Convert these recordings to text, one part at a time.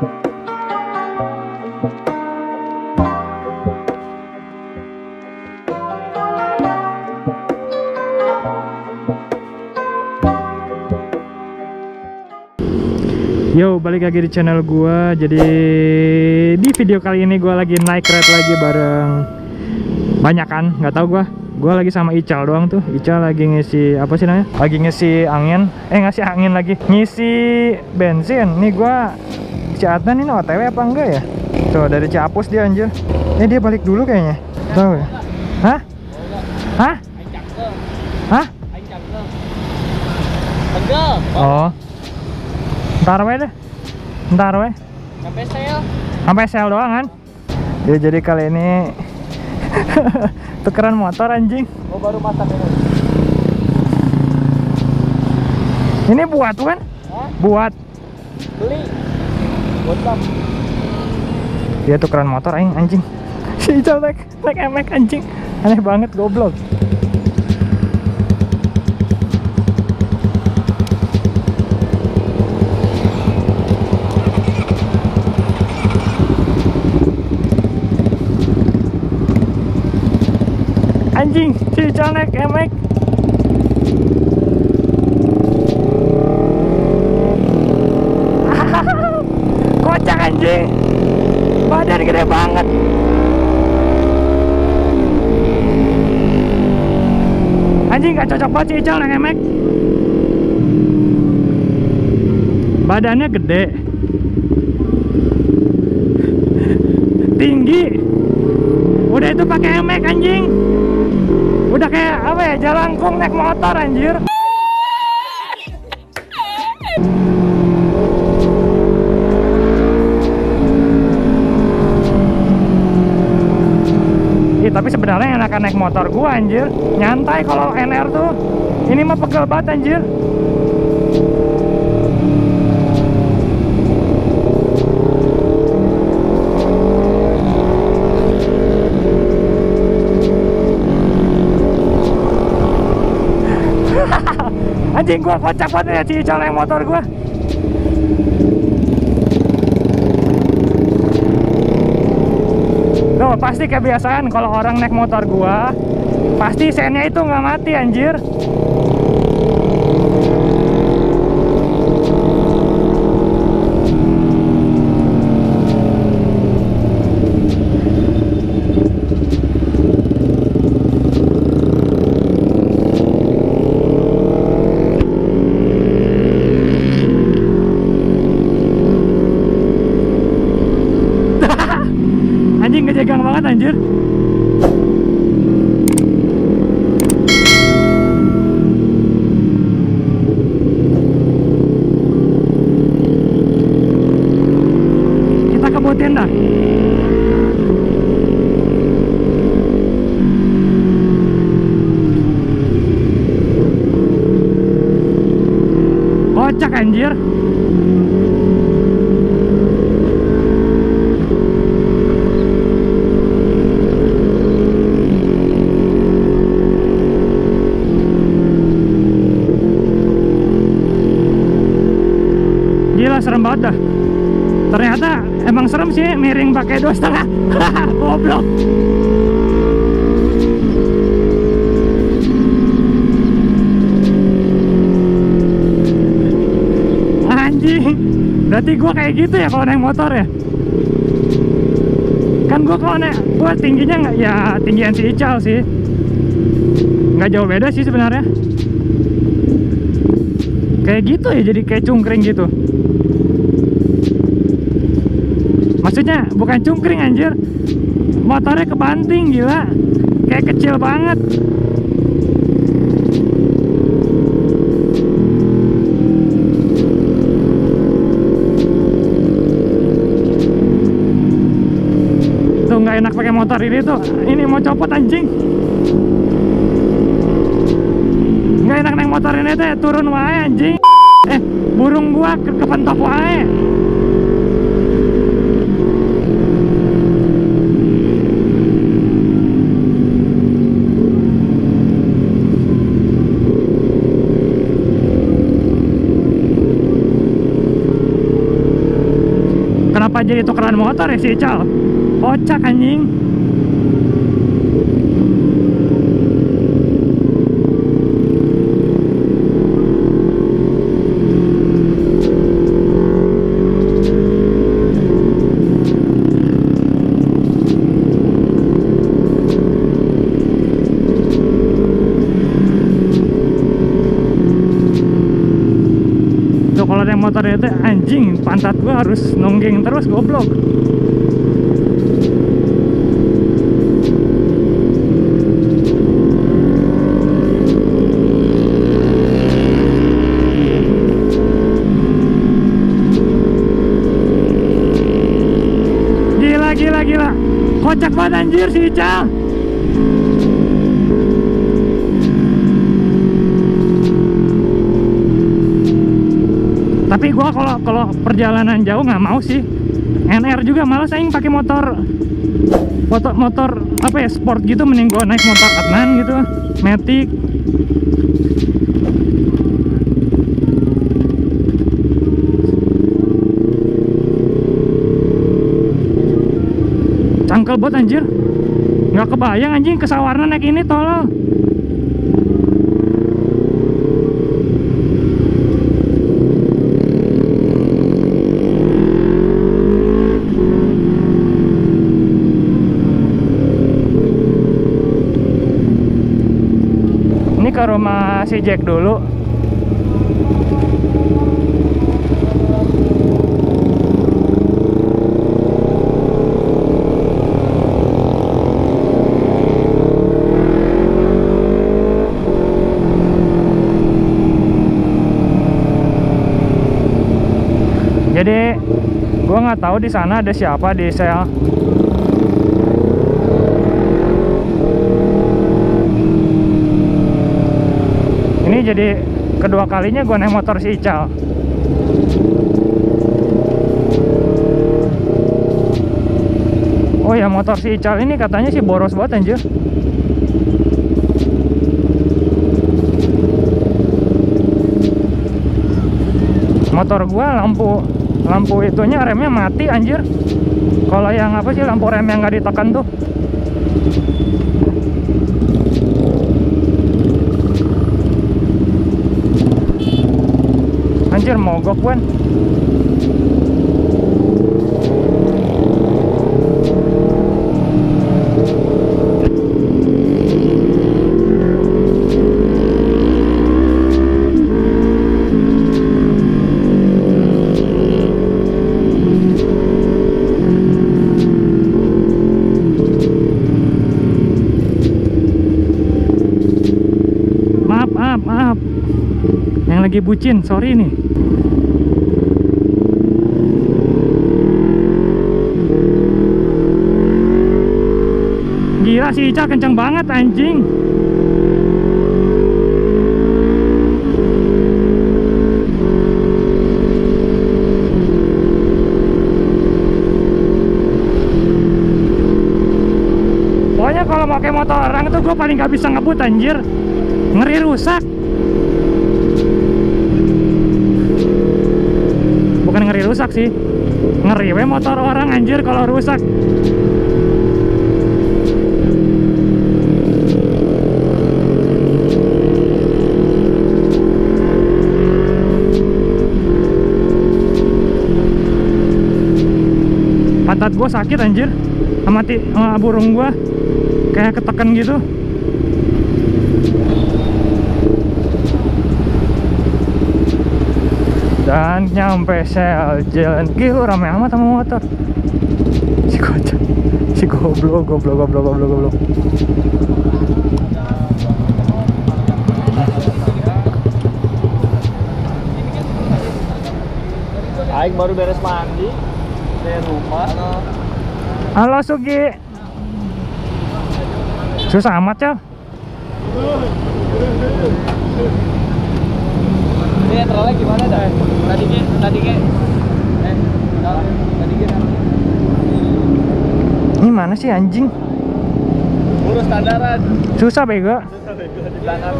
Yo, balik lagi di channel gua. Jadi di video kali ini gua lagi naik ride lagi bareng banyak kan, nggak tahu gua. Gua lagi sama Ical doang tuh. Ical lagi ngisi apa sih namanya? Lagi ngisi angin. Eh, ngasih angin lagi. Ngisi bensin. Nih gua Ciatan ini OTW apa enggak ya? Tuh dari Ciapus dia anjir. Eh dia balik dulu kayaknya. Tahu ya? Hah? Hah? Hah? Oh. Ntar we deh. Ntar we. sampai sale sampai sel doang kan ya jadi kali ini tukeran motor anjing oh baru masak ini ini buat kan Hah? buat beli dia tukeran motor aing anjing. Si Ical naik naik emek anjing. Aneh banget goblok. Anjing si Ical naik emek kocak anjing badan gede banget anjing gak cocok banget si Ical naik emek badannya gede. Tinggi. Udah itu pakai emek anjing. Udah kayak apa ya jalangkung naik motor anjir tapi sebenarnya enakan naik motor gua anjir. Nyantai kalau NR tuh. Ini mah pegel banget anjir. anjing gua kocak banget ya cicol naik motor gua. Tuh, pasti kebiasaan kalau orang naik motor gua, pasti sennya itu nggak mati anjir. Anjing kejegang banget anjir. Kita kebutin dah. Kocak anjir. Gila serem banget dah. Ternyata emang serem sih miring pakai dua setengah. Goblok. Anjing. Berarti gua kayak gitu ya kalau naik motor ya. Kan gua kalau naik gua tingginya nggak ya tinggian si Ical sih. Nggak jauh beda sih sebenarnya kayak gitu ya jadi kayak cungkring gitu maksudnya bukan cungkring anjir motornya kebanting gila kayak kecil banget motor ini tuh ini mau copot anjing. Nggak enak naik motor ini teh turun wae anjing. Eh burung gua ke kepentok wae kenapa jadi tukeran motor ya si Ical? Kocak anjing Tuh kalau yang motor itu anjing pantat gua harus nonggeng terus goblok. Gila gila gila. Kocak banget anjir si Ical. Tapi gua kalau kalau perjalanan jauh nggak mau sih. NR juga malah saya pakai motor. Motor motor apa ya sport gitu mending gua naik motor Adnan gitu Matic. Cangkel banget anjir. Nggak kebayang anjing kesawarna naik ini tolol Ini ke rumah si Jack dulu. Jadi gua nggak tahu di sana ada siapa di sel. Jadi kedua kalinya gue naik motor si Ical. Oh ya motor si Ical ini katanya sih boros banget anjir. Motor gua lampu lampu itunya remnya mati anjir. Kalau yang apa sih lampu rem yang nggak ditekan tuh Anjir mogok Maaf, maaf, maaf. Yang lagi bucin, sorry nih Si Ica kenceng banget anjing. Pokoknya kalau pakai motor orang itu gue paling gak bisa ngebut anjir. Ngeri rusak. Bukan ngeri rusak sih. Ngeri we motor orang anjir kalau rusak pantat gue sakit anjir. Sama, sama burung gue kayak ketekan gitu. Dan nyampe sel jalan. Gila rame amat sama motor. Si kocak. Si goblok goblok goblok goblok goblok. Aing baru beres mandi dari rumah. Halo. halo Sugi susah amat ya Ini netralnya gimana dah? Tadi ke, tadi ke. Eh, tadi ke. ini mana sih anjing Urus standaran. susah bego Di belakang.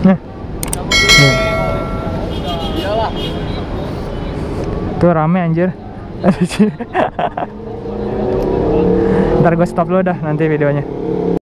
nah. Tuh rame anjir. Ntar gue stop dulu dah nanti videonya.